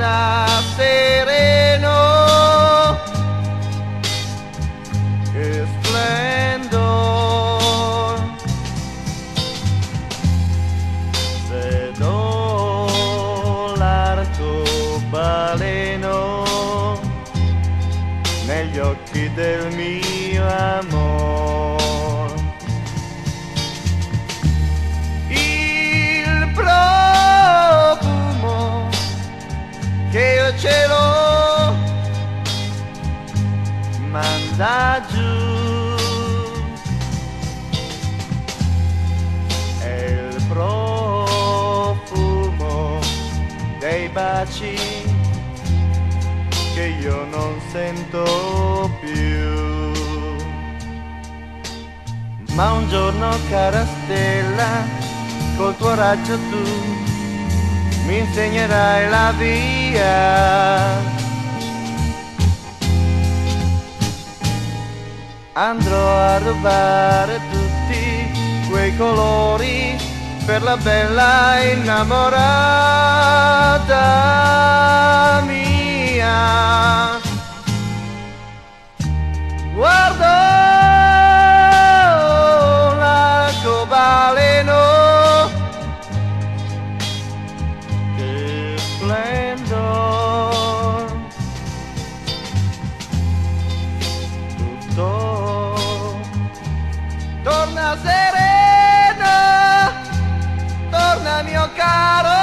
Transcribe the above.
torna sereno. Che splendor. Se do l'arcobaleno negli occhi del mio amore. Manda giù è il profumo dei baci che io non sento più. Ma un giorno, cara stella, col tuo raggio tu mi insegnerai la via. andrò a rubare tutti quei colori per la bella innamorata mia. Guardo l'arcobaleno che splendore. torna serena, torna mio caro.